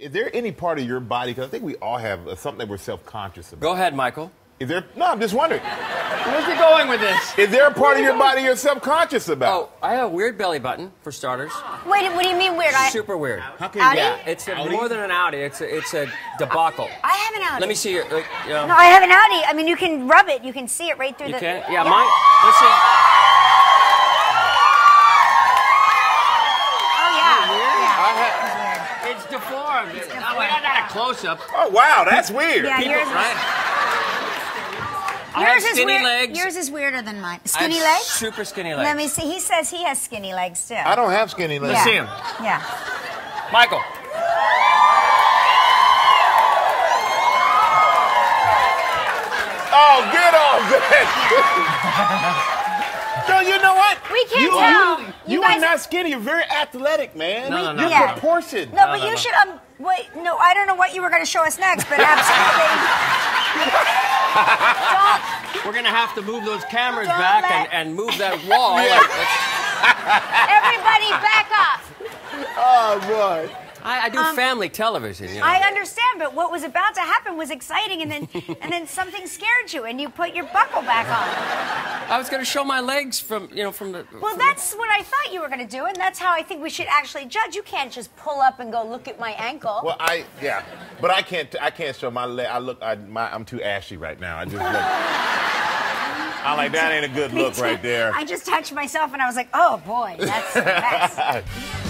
Is there any part of your body, because I think we all have uh, something that we're self-conscious about. Go ahead, Michael. Is there, no, I'm just wondering. Where's he going with this? Is there a part of your body you're self-conscious about? Oh, I have a weird belly button, for starters. Wait, what do you mean weird? I, Super weird. How can outie? Yeah, it's a, more than an outie. It's a, it's a debacle. I have an outie. Let me see your. Uh, you know, No, I have an outie. I mean, you can rub it. You can see it right through you the. can? Yeah, mine. Let's see. It's deformed. Oh, we got a close up. Oh, wow, that's weird. Yeah, People, yours is- right? I have Yours is skinny weird. legs. Yours is weirder than mine. I Skinny have legs? Super skinny legs. Let me see. He says he has skinny legs too. I don't have skinny legs. yeah. him. Yeah. Michael. Oh, get off that. No, you know what? We can't you tell. Are, You you guys- are not skinny. You're very athletic, man. No, no, no, You're no. proportioned. No, but you should um wait. No, I don't know what you were going to show us next, but absolutely. don't We're gonna have to move those cameras Don't back let- and, and move that wall. Yeah. Like, that's- everybody back up. Oh, boy. I, I do family television. You know. Um, I understand, but what was about to happen was exciting, and then and then something scared you, and you put your buckle back on. I was gonna show my legs from you know from the. Well, from that's what I thought you were going to do, and that's how I think we should actually judge. You can't just pull up and go look at my ankle. Well, I yeah, but I can't. I can't show my leg. I look. I, my, I'm too ashy right now. I just look. I'm like that ain't a good look right there. I just touched myself, and I was like, oh boy, that's the best.